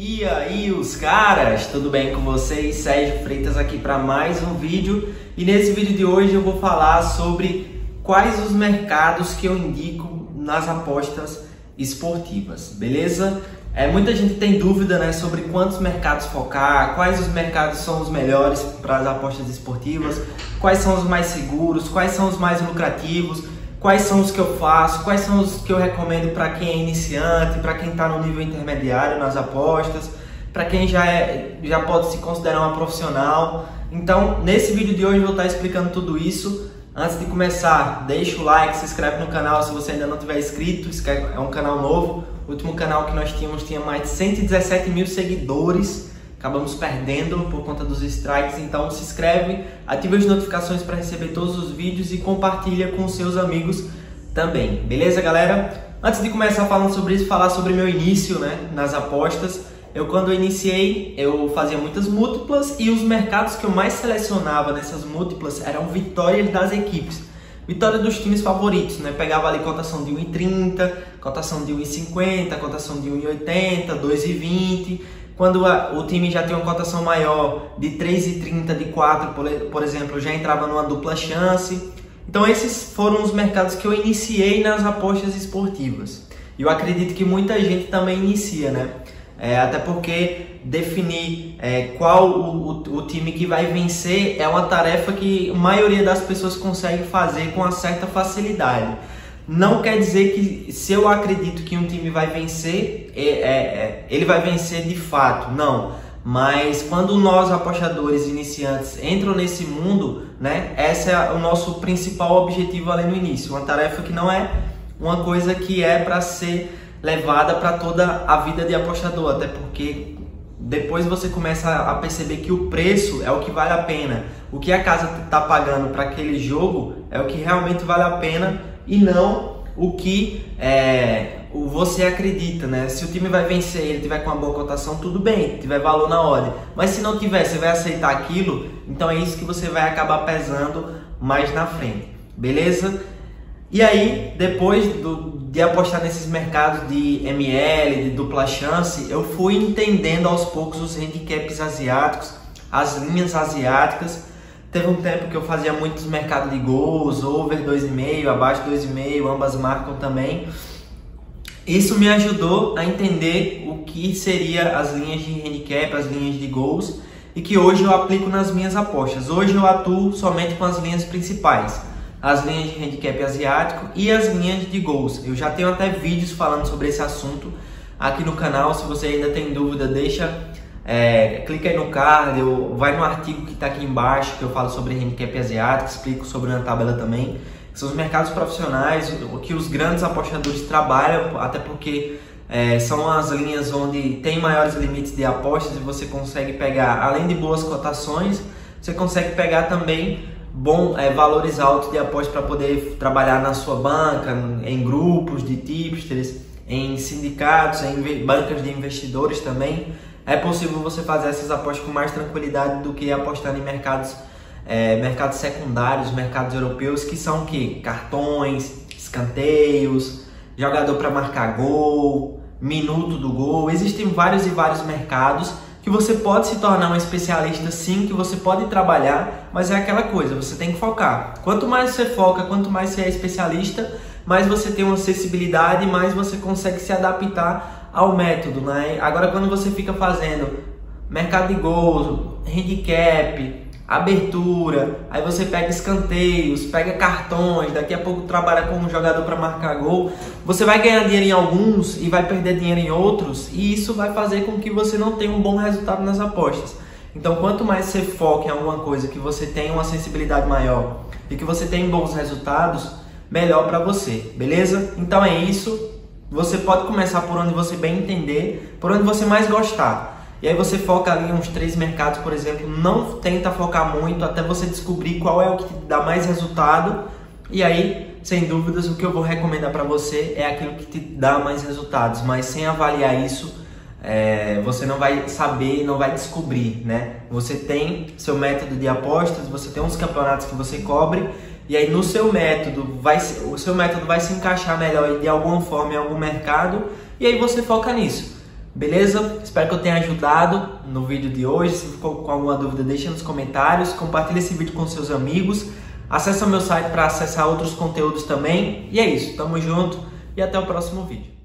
E aí, os caras, tudo bem com vocês? Sérgio Freitas aqui para mais um vídeo. E nesse vídeo de hoje eu vou falar sobre quais os mercados que eu indico nas apostas esportivas, beleza? É, muita gente tem dúvida né, sobre quantos mercados focar, quais os mercados são os melhores para as apostas esportivas, quais são os mais seguros, quais são os mais lucrativos quais são os que eu faço, quais são os que eu recomendo para quem é iniciante, para quem está no nível intermediário nas apostas, para quem já, é, já pode se considerar uma profissional. Então, nesse vídeo de hoje eu vou estar explicando tudo isso. Antes de começar, deixa o like, se inscreve no canal se você ainda não tiver inscrito, é um canal novo. O último canal que nós tínhamos tinha mais de 117 mil seguidores acabamos perdendo por conta dos strikes. Então se inscreve, ativa as notificações para receber todos os vídeos e compartilha com seus amigos também. Beleza, galera? Antes de começar falando sobre isso, falar sobre meu início, né, nas apostas. Eu quando eu iniciei, eu fazia muitas múltiplas e os mercados que eu mais selecionava nessas múltiplas eram vitórias das equipes. Vitória dos times favoritos, né? Pegava ali cotação de 1,30, cotação de 1,50, cotação de 1,80, 2,20 quando a, o time já tem uma cotação maior de 3,30, de 4, por, por exemplo, já entrava numa dupla chance. Então esses foram os mercados que eu iniciei nas apostas esportivas. E eu acredito que muita gente também inicia, né? É, até porque definir é, qual o, o, o, time que vai vencer é uma tarefa que a maioria das pessoas consegue fazer com uma certa facilidade. Não quer dizer que se eu acredito que um time vai vencer, é, é, é, ele vai vencer de fato. Não. Mas quando nós apostadores iniciantes entram nesse mundo, né, esse é o nosso principal objetivo ali no início. Uma tarefa que não é uma coisa que é para ser levada para toda a vida de apostador, até porque depois você começa a perceber que o preço é o que vale a pena. O que a casa está pagando para aquele jogo é o que realmente vale a pena e não o que é, você acredita, né? Se o time vai vencer, ele tiver com uma boa cotação, tudo bem, tiver valor na ordem. Mas se não tiver, você vai aceitar aquilo, então é isso que você vai acabar pesando mais na frente, beleza? E aí, depois do, de apostar nesses mercados de ML, de dupla chance, eu fui entendendo aos poucos os handicaps asiáticos, as linhas asiáticas Teve um tempo que eu fazia muitos mercados de gols, over 2,5, abaixo 2,5, ambas marcam também. Isso me ajudou a entender o que seria as linhas de handicap, as linhas de gols, e que hoje eu aplico nas minhas apostas. Hoje eu atuo somente com as linhas principais, as linhas de handicap asiático e as linhas de gols. Eu já tenho até vídeos falando sobre esse assunto aqui no canal. Se você ainda tem dúvida, deixa é, clica aí no card, ou vai no artigo que está aqui embaixo que eu falo sobre handicap asiático, explico sobre uma tabela também. São os mercados profissionais, o que os grandes apostadores trabalham, até porque é, são as linhas onde tem maiores limites de apostas e você consegue pegar, além de boas cotações, você consegue pegar também bom é, valores altos de apostas para poder trabalhar na sua banca, em grupos de tipsters, em sindicatos, em bancas de investidores também é possível você fazer essas apostas com mais tranquilidade do que apostar em mercados, é, mercados secundários, mercados europeus, que são o que? Cartões, escanteios, jogador para marcar gol, minuto do gol. Existem vários e vários mercados que você pode se tornar um especialista sim, que você pode trabalhar, mas é aquela coisa, você tem que focar. Quanto mais você foca, quanto mais você é especialista, mais você tem uma acessibilidade, mais você consegue se adaptar ao método, né? Agora quando você fica fazendo mercado de gols, handicap, abertura, aí você pega escanteios, pega cartões, daqui a pouco trabalha com um jogador para marcar gol, você vai ganhar dinheiro em alguns e vai perder dinheiro em outros, e isso vai fazer com que você não tenha um bom resultado nas apostas. Então, quanto mais você foca em alguma coisa que você tem uma sensibilidade maior e que você tem bons resultados, melhor para você, beleza? Então é isso. Você pode começar por onde você bem entender, por onde você mais gostar. E aí você foca ali uns três mercados, por exemplo. Não tenta focar muito até você descobrir qual é o que te dá mais resultado. E aí, sem dúvidas, o que eu vou recomendar para você é aquilo que te dá mais resultados. Mas sem avaliar isso, é, você não vai saber, não vai descobrir, né? Você tem seu método de apostas, você tem uns campeonatos que você cobre e aí no seu método vai o seu método vai se encaixar melhor de alguma forma em algum mercado e aí você foca nisso. Beleza? Espero que eu tenha ajudado no vídeo de hoje. Se ficou com alguma dúvida, deixa nos comentários. Compartilhe esse vídeo com seus amigos. Acesse o meu site para acessar outros conteúdos também. E é isso. Tamo junto e até o próximo vídeo.